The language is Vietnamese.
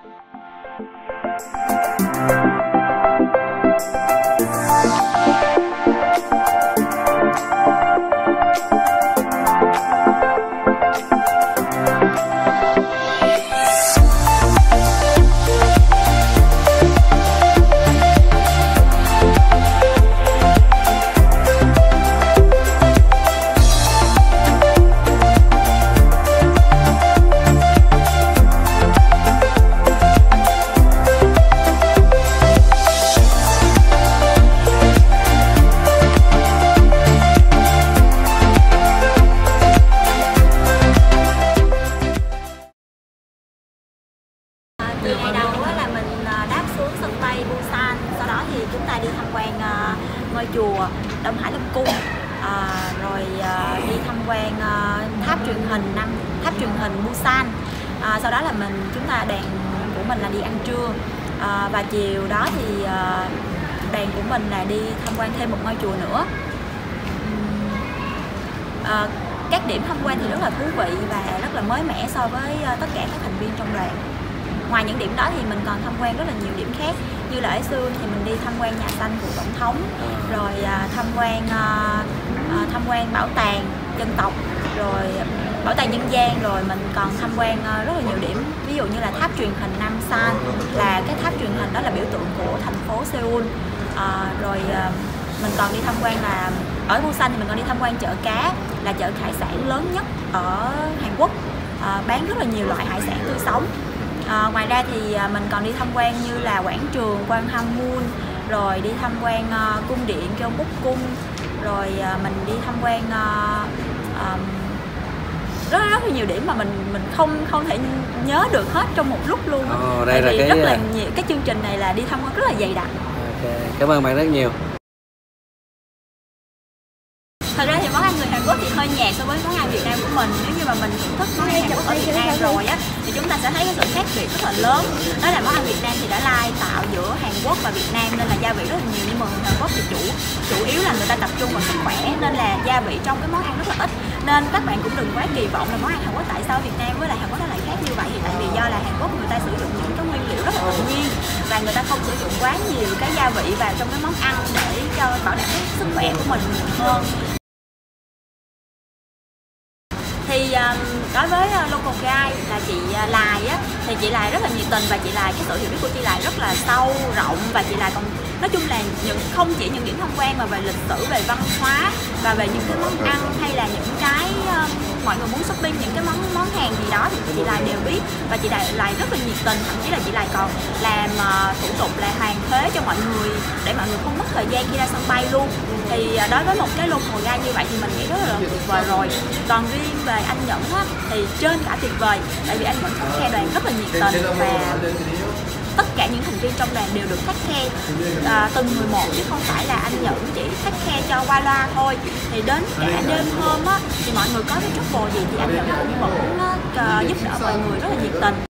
Thank you. Bay Busan. Sau đó thì chúng ta đi tham quan uh, ngôi chùa Đông Hải Lâm Cung. À, rồi uh, đi tham quan uh, tháp truyền hình năm tháp truyền hình Busan. À, sau đó là mình chúng ta đoàn của mình là đi ăn trưa. À, và chiều đó thì à, đoàn của mình là đi tham quan thêm một ngôi chùa nữa. À, các điểm tham quan thì rất là thú vị và rất là mới mẻ so với tất cả các thành viên trong đoàn ngoài những điểm đó thì mình còn tham quan rất là nhiều điểm khác. Như là ở Seoul thì mình đi tham quan nhà xanh của tổng thống rồi à, tham quan à, à, tham quan bảo tàng dân tộc rồi bảo tàng dân gian rồi mình còn tham quan à, rất là nhiều điểm. Ví dụ như là tháp truyền hình Nam San là cái tháp truyền hình đó là biểu tượng của thành phố Seoul. À, rồi à, mình còn đi tham quan là ở Busan thì mình còn đi tham quan chợ cá là chợ hải sản lớn nhất ở Hàn Quốc. À, bán rất là nhiều loại hải sản tươi sống À, ngoài ra thì à, mình còn đi tham quan như là quảng trường Quan Hamun rồi đi tham quan à, cung điện Gyeongbok cung rồi à, mình đi tham quan à, à, rất rất là nhiều điểm mà mình mình không không thể nhớ được hết trong một lúc luôn. Ồ, đây Tại là cái, rất là nhiều cái chương trình này là đi tham quan rất là dày đặc Ok, cảm ơn bạn rất nhiều. thật ra thì món ăn người Hàn Quốc thì hơi nhạt so với món ăn Việt Nam của mình nếu như mà mình thức món ăn Hàn Quốc ở Việt Nam đã thấy cái sự khác biệt rất là lớn. Đó là món ăn Việt Nam thì đã lai tạo giữa Hàn Quốc và Việt Nam nên là gia vị rất là nhiều, nhưng mà người Hàn Quốc thì chủ chủ yếu là người ta tập trung vào sức khỏe nên là gia vị trong cái món ăn rất là ít. Nên các bạn cũng đừng quá kỳ vọng là món ăn Hàn Quốc tại sao Việt Nam với lại Hàn Quốc nó lại khác như vậy. Thì tại vì do là Hàn Quốc người ta sử dụng những cái nguyên liệu rất là tự nhiên và người ta không sử dụng quá nhiều cái gia vị vào trong cái món ăn để cho bảo đảm cái sức khỏe của mình hơn. Ờ, đối với ờ, local guide là chị ờ, Lài á thì chị Lài rất là nhiệt tình và chị Lài cái sự hiểu biết của chị Lài rất là sâu rộng và chị Lài còn nói chung là những không chỉ những điểm tham quan mà về lịch sử về văn hóa và về những cái món ăn hay là những cái uh, mọi người muốn shopping những cái món món hàng gì đó thì chị Lài đều biết và chị Lài, Lài rất là nhiệt tình. Thậm chí là chị Lài còn làm uh, thủ tục là hoàn thuế cho mọi người để mọi người không mất thời gian khi ra sân bay luôn. Thì uh, đối với một cái local guide như vậy thì mình nghĩ rất là tuyệt vời rồi. Còn riêng về anh Nhẫn á, thì trên cả tuyệt vời. Tại vì anh vẫn khắc khe đoàn rất là nhiệt tình và tất cả những thành viên trong đoàn đều được khắc khe à, từng người một chứ không phải là anh Nhẫn chỉ khắc khe cho qua loa thôi. Thì đến cả đêm hôm á thì mọi người có cái trouble gì thì anh Nhẫn cũng vẫn uh, giúp đỡ mọi người rất là nhiệt tình.